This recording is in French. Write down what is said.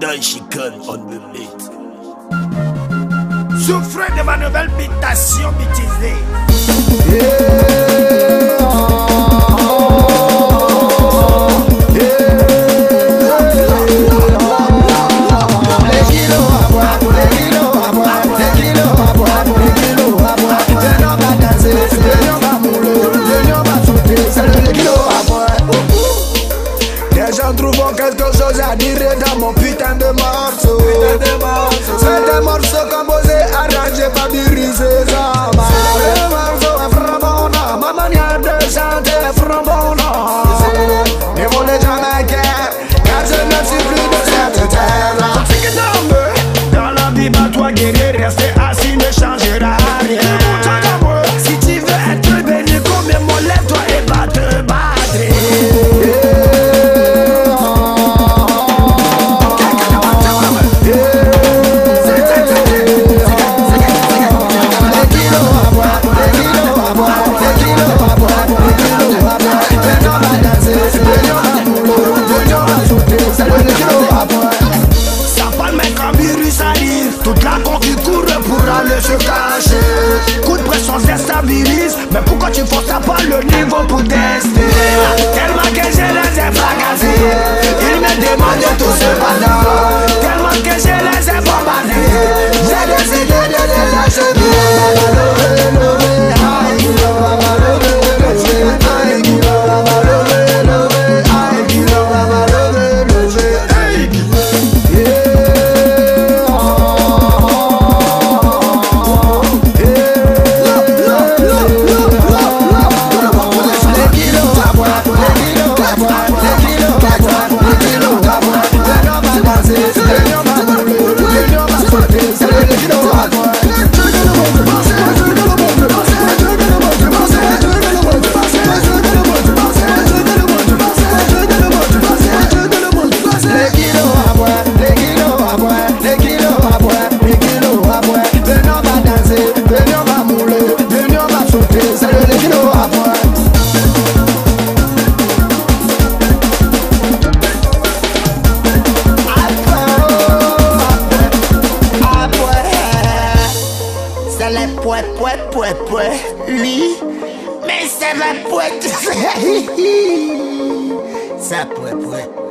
Dashikon on the beat. Souffrez de ma nouvelle mutation bêtisée. Les gens trouvent quelque chose dire dans mon putain de morceau. C'est des morceaux composés, arrangés par Biri Coup de pression se Mais pourquoi tu forces pas le niveau pour tester? Les poètes, poètes, poètes, poètes, lui. Mais c'est les poètes, c'est poète, poète.